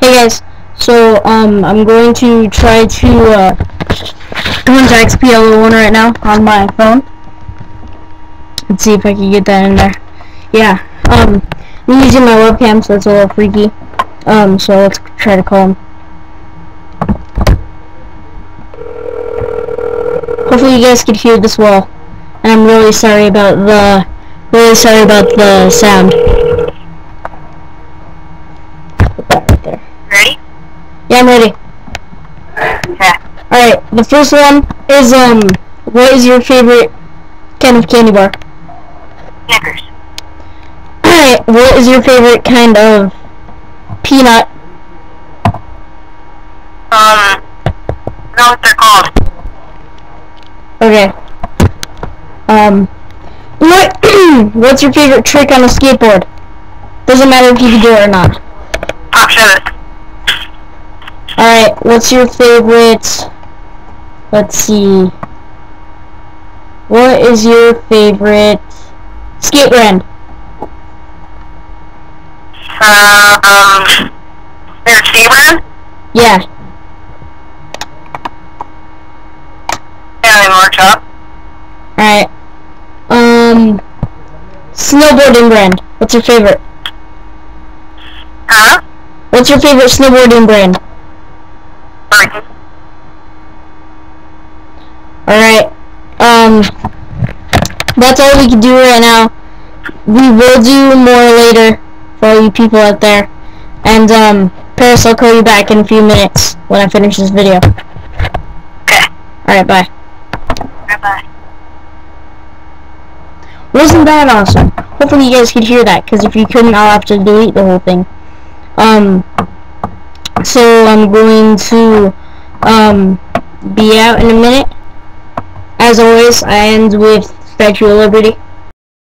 Hey guys, so um, I'm going to try to uh, into XPLO1 right now on my phone. Let's see if I can get that in there. Yeah, um, I'm using my webcam, so it's a little freaky. Um, so let's try to call him. Hopefully you guys can hear this well. And I'm really sorry about the, really sorry about the sound. Put that right there. Ready? Yeah, I'm ready. Okay. Alright, the first one is, um, what is your favorite kind of candy bar? Snickers. Alright, what is your favorite kind of peanut? Um, I don't know what they're called. Okay. Um, what, what's your favorite trick on a skateboard? Doesn't matter if you can do it or not. Pop Shove What's your favorite, let's see, what is your favorite skate brand? Uh, um, their skate brand? Yeah, Family Workshop. alright. Um, snowboarding brand, what's your favorite? Huh? What's your favorite snowboarding brand? Alright, um, that's all we can do right now. We will do more later for all you people out there. And, um, Paris, I'll call you back in a few minutes when I finish this video. Okay. Alright, bye. Bye-bye. Wasn't that awesome? Hopefully you guys could hear that, because if you couldn't, I'll have to delete the whole thing. Um, so I'm going to, um, be out in a minute. As always, I end with Statue of Liberty.